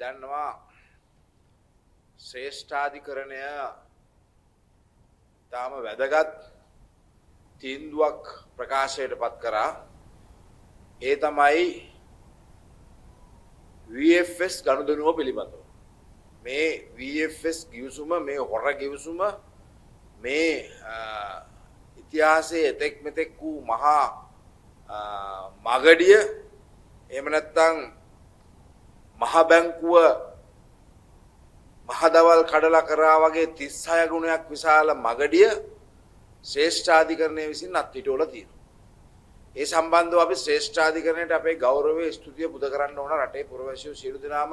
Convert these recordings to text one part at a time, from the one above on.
දන්නවා ශ්‍රේෂ්ඨාධිකරණය තාම වැදගත් තීන්දුවක් ප්‍රකාශයට පත් කරා ඒ තමයි VFS ගණුදනුව පිළිබඳව. මේ VFS ගිවසුම මේ හොර ගිවසුම මේ ඉතිහාසයේ එතෙක් මෙතෙක් වූ මහා මගඩිය එමනැත්තං මහබැංකුව මහදවල් කඩලා කරා වගේ තිස්සය ගුණයක් විශාල මගඩිය ශ්‍රේෂ්ඨාධිකරණය විසින් අත්හිටෝල තියෙන. ඒ සම්බන්ධව අපි ශ්‍රේෂ්ඨාධිකරණයට අපේ ගෞරවය ස්තුතිය බුද කරන්න ඕන රටේ පුරවැසියෝ සියලු දෙනාම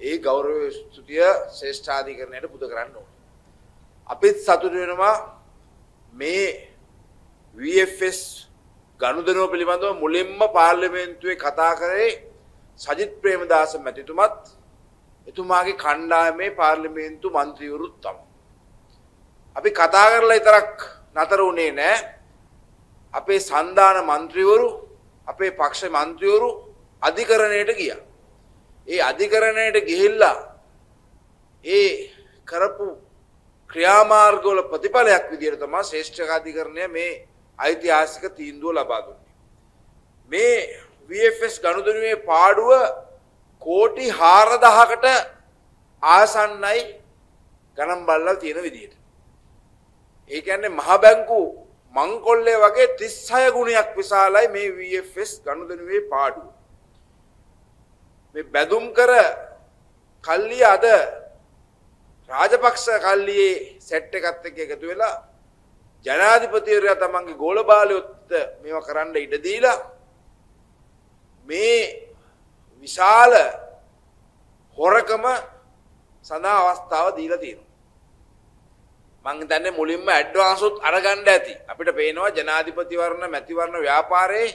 ඒ ගෞරවය ස්තුතිය ශ්‍රේෂ්ඨාධිකරණයට බුද කරන්න ඕන. අපිත් සතුට වෙනවා මේ VFS ගනුදනුව පිළිබඳව මුලින්ම පාර්ලිමේන්තුවේ කතා කරේ සජිත් ප්‍රේමදාස මැතිතුමත් එතුමාගේ කණ්ඩායමේ පාර්ලිමේන්තු මන්ත්‍රීවරුත් තම. අපි කතා කරලා ඉතරක් නතර වුණේ නෑ අපේ සන්ධාන මන්ත්‍රීවරු අපේ පක්ෂ මන්ත්‍රීවරු අධිකරණයට ගිය. ඒ අධිකරණයට ගිහිල්ලා ඒ කරපු ක්‍රියාමාර්ගවල ප්‍රතිඵලයක් විදිහට තමා ශ්‍රේෂ්ඨකාධිකරණය මේ ඓතිහාසික තීන්දුව ලබා දුන්නේ. මේ VFS ගනුදෙනුවේ පාඩුව කෝටි හාරදහකට ආසන්නයි ගනම් බල්ල තියෙන විදිහට. ඒ කියන්නේ මහ බැංකු මංකොල්ලේ වගේ 36 ගුණයක් විශාලයි මේ VFS ගනුදෙනුවේ පාඩුව. මේ බැදුම් කර කල්ලිය අද රාජපක්ෂ කල්ලියේ සෙට් එකත් එක්ක එකතු වෙලා ජනාධිපතිවරයා තමන්ගේ ගෝලබාලයොත් මේවා කරන්න ඉඩ දීලා මේ විශාල හොරකම සඳහා අවස්ථාව දීලා තියෙනවා. මං හිතන්නේ මුලින්ම ඇඩ්වාන්සුත් අරගන්න ඇති. අපිට පේනවා ජනාධිපතිවරණ මැතිවරණ ව්‍යාපාරයේ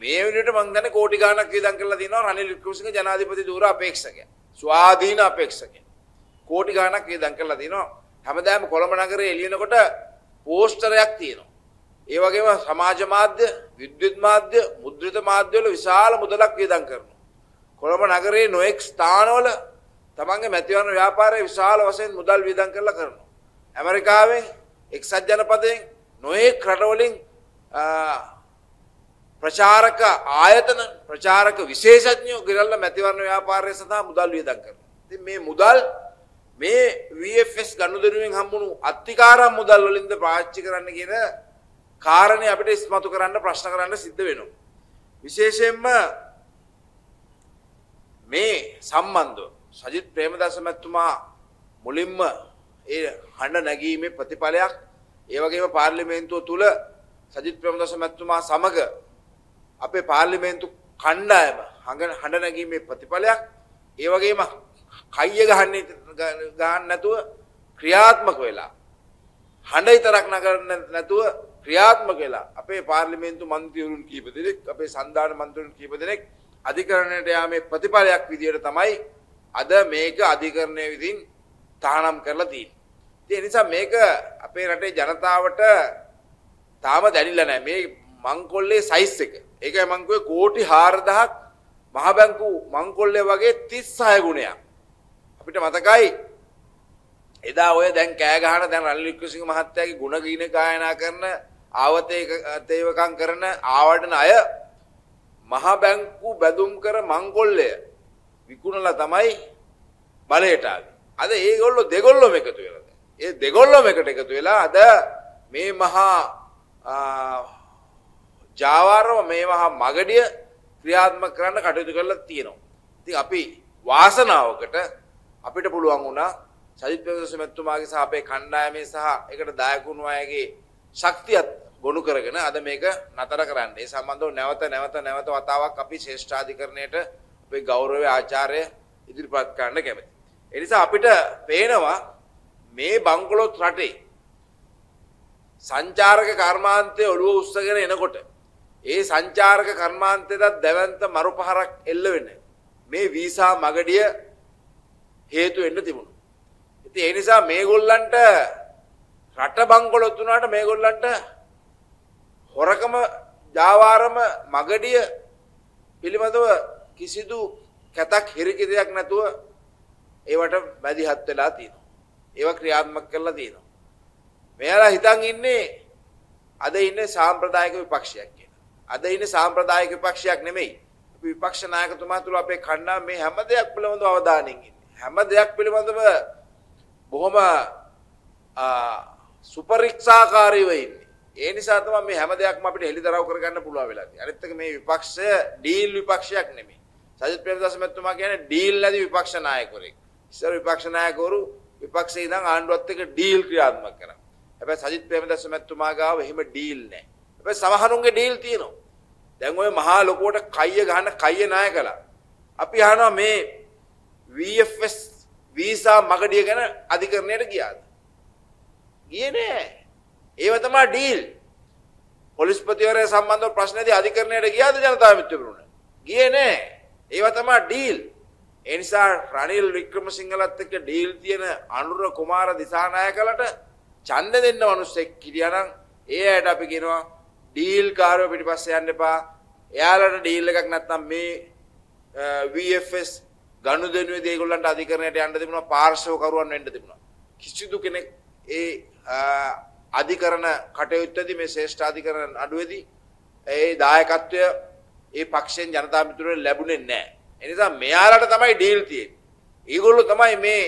මේ විදිහට මං දන්නේ කෝටි ගාණක් වියදම් කරලා තියෙනවා රනිල් වික්‍රමසිංහ ජනාධිපති ධූර අපේක්ෂකයා. ස්වාධීන අපේක්ෂකයා. කෝටි ගාණක් වියදම් කරලා තියෙනවා. හැමදාම කොළඹ නගරේ එළියනකොට පෝස්ටරයක් තියෙනවා. ඒ වගේම සමාජ මාධ්‍ය, විද්‍යුත් මාධ්‍ය, මුද්‍රිත මාධ්‍යවල විශාල මුදලක් වියදම් කරනවා. කොළඹ නගරයේ නොඑක් ස්ථානවල තමන්ගේ මැතිවරණ ව්‍යාපාරයේ විශාල වශයෙන් මුදල් වියදම් කරලා කරනවා. ඇමරිකාවෙන් එක්සත් ජනපදයෙන් නොයෙක් රටවලින් ප්‍රචාරක ආයතන ප්‍රචාරක විශේෂඥයෝ ගෙරල්ල මැතිවරණ ව්‍යාපාරය සඳහා මුදල් වියදම් කරනවා. ඉතින් මේ මුදල් මේ VFS ගනුදෙනුවෙන් හම්බුණු අත්තිකාරම් මුදල් වලින්ද පාවිච්චි කරන්න කියන කාරණේ අපිට ඉස්මතු කරන්න ප්‍රශ්න කරන්න සිද්ධ වෙනවා. විශේෂයෙන්ම මේ සම්බන්ධව සජිත් ප්‍රේමදාස මැතිතුමා මුලින්ම ඒ හඬ නැගීමේ ප්‍රතිඵලයක් ඒ වගේම පාර්ලිමේන්තුව තුල සජිත් ප්‍රේමදාස මැතිතුමා සමග අපේ පාර්ලිමේන්තු කණ්ඩායම හඬ නැගීමේ ප්‍රතිඵලයක් ඒ වගේම කයිය ගහන්නේ ගහන්න නැතුව ක්‍රියාත්මක වෙලා හඬ විතරක් නගන්න නැතුව ක්‍රියාත්මක වෙලා අපේ පාර්ලිමේන්තු මන්ත්‍රීවරුන් කීප දෙනෙක් අපේ සන්ධාන මන්ත්‍රීවරුන් කීප දෙනෙක් අධිකරණයට යාමේ ප්‍රතිඵලයක් විදියට තමයි අද මේක අධිකරණය විසින් තහනම් කරලා තියෙන්නේ. ඒ නිසා මේක අපේ රටේ ජනතාවට තාම දැනිලා නැහැ. මේ මංකොල්ලේ සයිස් එක. ඒකයි මං කිව්වේ කෝටි 4000ක් මහ බැංකු මංකොල්ලේ වගේ 36 ගුණයක්. අපිට මතකයි එදා ඔය දැන් කෑ ගහන දැන් රනිල් වික්‍රමසිංහ මහත්තයාගේ ගුණ ගීන ගායනා කරන ආවතේ තේවකම් කරන ආවඩන අය මහ බැංකු බැදුම් කර මංකොල්ලය විකුණලා තමයි බලයට ආවේ. අද ඒගොල්ලෝ දෙගොල්ලොම එකතු වෙලා දැන්. ඒ දෙගොල්ලොම එකට එකතු වෙලා අද මේ මහා ජාවාරම මේ මහා මගඩිය ක්‍රියාත්මක කරන්න කටයුතු කරලා තියෙනවා. ඉතින් අපි වාසනාවකට අපිට පුළුවන් වුණා සජිත් ප්‍රේමදාස මැතිතුමාගේ සහ අපේ කණ්ඩායමේ සහ ඒකට දායක වුණු අයගේ ශක්තියත් ගොනු කරගෙන අද මේක නතර කරන්න. ඒ සම්බන්ධව නැවත නැවත නැවත වතාවක් අපි ශ්‍රේෂ්ඨාධිකරණයට අපේ ගෞරවය ආචාර්ය ඉදිරිපත් කරන්න කැමතියි. ඒ නිසා අපිට පේනවා මේ බංකොලොත් රටේ සංචාරක කර්මාන්තය ඔළුව උස්සගෙන එනකොට ඒ සංචාරක කර්මාන්තයටත් දැවන්ත මරුපහරක් එල්ල වෙන්න මේ වීසා මගඩිය හේතු වෙන්න තිබුණා. ඉතින් ඒ නිසා මේගොල්ලන්ට රට බංකොලොත් වුණාට මේගොල්ලන්ට හොරකම ජාවාරම මගඩිය පිළිබඳව කිසිදු කැතක් හිරිකිතයක් නැතුව ඒවට මැදිහත් වෙලා තියෙනවා. ඒවා ක්‍රියාත්මක කරලා තියෙනවා. මෙයාලා හිතන් ඉන්නේ අද ඉන්නේ සාම්ප්‍රදායික විපක්ෂයක් කියලා. අද ඉන්නේ සාම්ප්‍රදායික විපක්ෂයක් නෙමෙයි. විපක්ෂ නායකතුමා තුළ අපේ කණ්ඩායම මේ හැම දෙයක් පිළිබඳව අවධානයෙන් ඉන්නේ. හැම දෙයක් පිළිබඳව බොහොම සුපරික්ෂාකාරීව ඉන්නේ. ඒ නිසා තමයි මේ හැම දෙයක්ම අපිට හෙළිදරව් කරගන්න පුළුවන් වෙලා තියෙන්නේ. අනිත් එක මේ විපක්ෂය ඩීල් විපක්ෂයක් නෙමෙයි. සජිත් ප්‍රේමදාස මහත්මයා කියන්නේ ඩීල් නැති විපක්ෂ නායකවරයෙක්. ඉස්සර විපක්ෂ නායකවරු විපක්ෂයේ ඉඳන් ආණ්ඩුවත් එක්ක ඩීල් ක්‍රියාත්මක කරා. හැබැයි සජිත් ප්‍රේමදාස මහත්මයා ගාව එහෙම ඩීල් නැහැ. හැබැයි සමහරුන්ගේ ඩීල් තියෙනවා. දැන් ඔය මහා ලොකුවට කයිය ගහන කයිය නායකලා. අපි අහනවා මේ VFS වීසා මගඩිය ගැන අධිකරණයට ගියාද? ගියේ නෑ. ඒව තමයි ඩීල්. පොලිස්පතිවරයා සම්බන්ධව ප්‍රශ්නේදී අධිකරණයට ගියාද ජනතා මිත්‍ර බරුණ? ගියේ නෑ. ඒව තමයි ඩීල්. ඒ නිසා රනිල් වික්‍රමසිංහලත් එක්ක ඩීල් තියෙන අනුර කුමාර දිසානායකලට ඡන්ද දෙන්න මිනිස්සෙක් හිටියානම් ඒ අයට අපි කියනවා ඩීල් කාරව පිටිපස්සේ යන්න එපා. එයාලට ඩීල් එකක් නැත්නම් මේ VFS ගනුදෙනුවේදී ඒගොල්ලන්ට අධිකරණයට යන්න තිබුණා පාර්ශවකරුවන් වෙන්න තිබුණා. කිසිදු කෙනෙක් ඒ අධිකරණ කටයුත්තදී මේ ශ්‍රේෂ්ඨ අධිකරණ අඩුවේදී ඒ දායකත්වය ඒ පක්ෂයෙන් ජනතා මිතුරට ලැබුණේ නැහැ. ඒ නිසා මෙයාලට තමයි ඩීල් තියෙන්නේ. ඒගොල්ලෝ තමයි මේ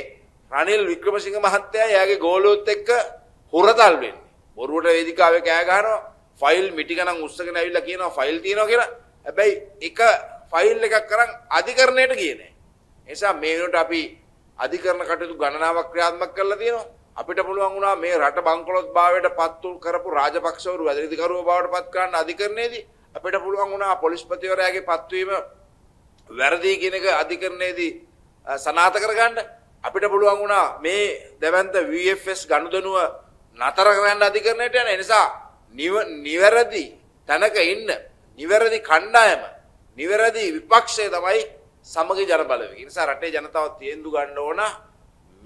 රනිල් වික්‍රමසිංහ මහත්තයා එයාගේ ගෝලුවොත් එක්ක හොරතල් වෙන්නේ. බොරුවට වේදිකාවේ කෑ ගහනවා ෆයිල් මිටි ගණන් උස්සගෙන ඇවිල්ලා කියනවා ෆයිල් තියෙනවා කියලා. හැබැයි එක ෆයිල් එකක් කරන් අධිකරණයට ගියේ නැහැ. ඒ නිසා මේ වෙනකොට අපි අධිකරණ කටයුතු ගණනාවක් ක්‍රියාත්මක කරලා තියෙනවා. අපිට පුළුවන් වුණා මේ රට බංකොලොත් භාවයට පත් කරපු රාජපක්ෂවරු වැදගත්කරුවෝ බවට පත් කරන්න අධිකරණයේදී අපිට පුළුවන් වුණා පොලිස්පතිවරයාගේ පත්වීම වැරදි කියන එක අධිකරණයේදී සනාථ කරගන්න. අපිට පුළුවන් වුණා මේ දැවැන්ත VFS ගනුදෙනුව නතර කරන්න අධිකරණයට යන. නිසා නිවැරදි තැනක ඉන්න නිවැරදි කණ්ඩායම නිවැරදි විපක්ෂය තමයි සමගි ජන බලවේගය. ඒ නිසා රටේ ජනතාව තීන්දු ගන්න ඕන.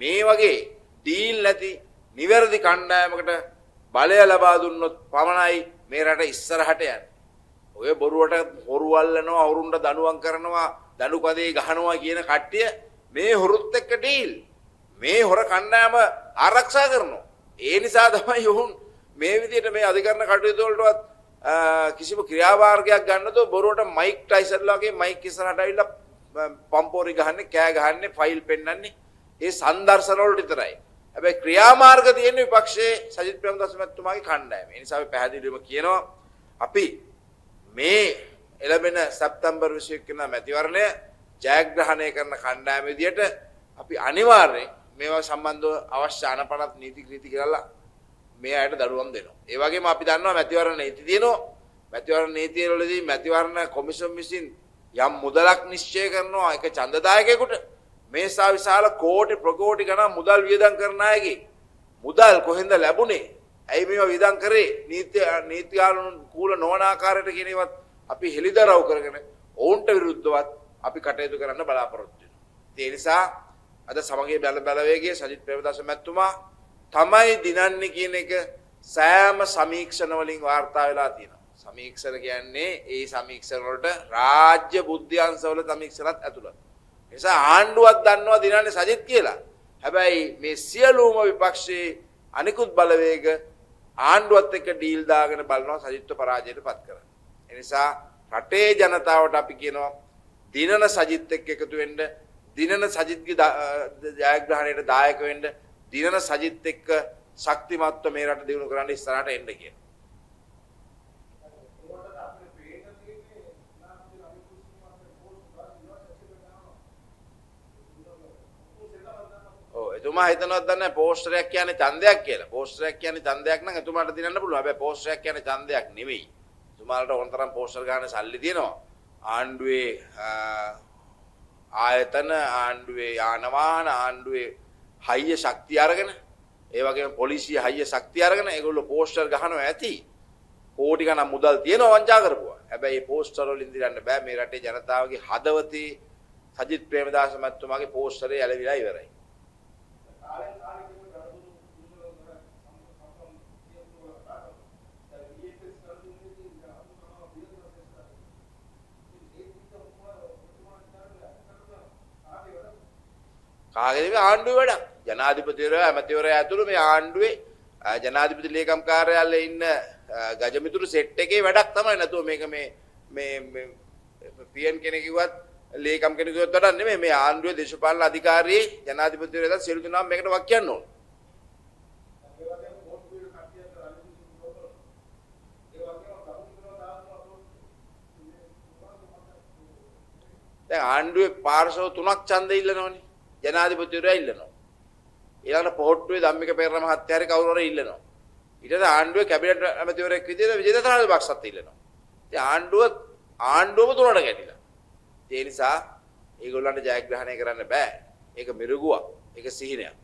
මේ වගේ ඩීල් නැති නිවැරදි කණ්ඩායමකට බලය ලබා දුන්නොත් පමණයි මේ රට ඉස්සරහට යන්නේ. ඔය බොරුවට හොරු අල්ලනවා, අවුරුන්ට දනුවම් කරනවා, දනු කදේ ගහනවා කියන කට්ටිය මේ හොරුත් එක්ක ඩීල්. මේ හොර කණ්ඩායම ආරක්ෂා කරනවා. ඒ නිසා තමයි ඔවුන් මේ විදිහට මේ අධිකරණ කටයුතු වලටවත් කිසිම ක්‍රියාමාර්ගයක් ගන්නතෝ බොරුවට මයික් ටයිසන්ලා වගේ මයික් ඉස්සරහට ඇවිල්ලා පම්පෝරි ගහන්නේ කෑ ගහන්නේ ෆයිල් පෙන්වන්නේ ඒ සංදර්ශන වලට විතරයි. හැබැයි ක්‍රියාමාර්ග තියෙන විපක්ෂයේ සජිත් ප්‍රේමදාස මහත්මයාගේ කණ්ඩායම. ඒ නිසා අපි පැහැදිලිවම කියනවා අපි මේ එළඹෙන සැප්තැම්බර් 21 වෙනිදා මැතිවරණය ජයග්‍රහණය කරන කණ්ඩායම විදියට අපි අනිවාර්යයෙන් මේවා සම්බන්ධව අවශ්‍ය අනපනත් නීති ක්‍රීති කරලා මේ අයට දඩුවම් දෙනවා. ඒ වගේම අපි දන්නවා මැතිවරණ නීති තියෙනවා. මැතිවරණ නීතිය වලදී මැතිවරණ කොමිෂන් විසින් යම් මුදලක් නිශ්චය කරනවා එක ඡන්දදායකයෙකුට මේ සා විශාල කෝටි ප්‍රකෝටි ගණන් මුදල් වියදම් කරන අයගේ මුදල් කොහෙන්ද ලැබුණේ? ඇයි මේවා වියදම් කරේ? නීති නීතියානුකූල නොවන ආකාරයට කියනවත් අපි හෙළිදරව් කරගෙන ඔවුන්ට විරුද්ධවත් අපි කටයුතු කරන්න බලාපොරොත්තු වෙනවා. ඒ නිසා අද සමගිය බැල බලවේගයේ සජිත් ප්‍රේමදාස මැතිතුමා තමයි දිනන්නේ කියන එක සෑම සමීක්ෂණ වලින් වාර්තා වෙලා තියෙනවා. සමීක්ෂණ කියන්නේ ඒ සමීක්ෂණ වලට රාජ්‍ය බුද්ධි අංශවල සමීක්ෂණත් ඇතුළත්. නිසා ආණ්ඩුවක් දන්නවා දිනන්නේ සජිත් කියලා. හැබැයි මේ සියලුම විපක්ෂයේ අනිකුත් බලවේග ආණ්ඩුවත් එක්ක ඩීල් දාගෙන බලනවා සජිත්ව පරාජයට පත් කරන්න. ඒ නිසා රටේ ජනතාවට අපි කියනවා දිනන සජිත් එක්ක එකතු වෙන්න, දිනන සජිත්ගේ ජයග්‍රහණයට දායක වෙන්න, දිනන සජිත් එක්ක ශක්තිමත්ව මේ රට දිනු කරන්න ඉස්සරහට එන්න කියලා. එතුමා හිතනවත් දන්නේ පෝස්ටරයක් කියන්නේ ඡන්දයක් කියලා. පෝස්ටරයක් කියන්නේ ඡන්දයක් නම් එතුමාට දිනන්න පුළුවන්. හැබැයි පෝස්ටරයක් කියන්නේ ඡන්දයක් නෙවෙයි. එතුමාලට ඕනතරම් පෝස්ටර් ගන්න සල්ලි තියෙනවා. ආණ්ඩුවේ ආයතන ආණ්ඩුවේ යාන වාහන ආණ්ඩුවේ හයිය ශක්තිය අරගෙන ඒ වගේම පොලිසිය හයිය ශක්තිය අරගෙන ඒගොල්ලෝ පෝස්ටර් ගහනවා ඇති. කෝටි ගණන් මුදල් තියෙනවා වංචා කරපුවා. හැබැයි මේ පෝස්ටර් වලින් දිරන්න බෑ මේ රටේ ජනතාවගේ හදවතේ සජිත් ප්‍රේමදාස මහත්මයාගේ පෝස්ටරේ ඇලවිලා ඉවරයි. කාගෙද මේ ආණ්ඩුවේ වැඩක්. ජනාධිපතිවරයා ඇමතිවරයා ඇතුළු මේ ආණ්ඩුවේ අ, ජනාධිපති ලේකම් කාර්යාලයේ ඉන්න අ, ගජමිතුරු සෙට් එකේ වැඩක් තමයි නැතුව මේක මේ මේ මේ පියන් කෙනෙක් කිව්වත් ලේකම් කෙනෙක් කිව්වත් වැඩක් නෙමෙයි මේ ආණ්ඩුවේ දේශපාලන අධිකාරියේ ජනාධිපතිවරයා සියලු දෙනාම මේකට වක් කියන්න ඕන. දැන් ආණ්ඩුවේ පාර්ශව තුනක් ඡන්ද ඉල්ලනවනේ. ජනාධිපතිවරයා ඉල්ලනවා. ඊළඟට පොහොට්ටුවේ ධම්මික පෙරේරා මහත්තයා හරි කවුරු හරි ඉල්ලනවා. ඊට පස්සේ ආණ්ඩුවේ කැබිනට් ඇමතිවරයෙක් විදිහට විජේදාස රාජපක්ෂත් ඉල්ලනවා. ඉතින් ආණ්ඩුව ආණ්ඩුවම තුනට ගැටිලා. ඒ නිසා ඒගොල්ලන්ට ජයග්‍රහණය කරන්න බෑ. ඒක මිරුගුවක්. ඒක සිහිනයක්.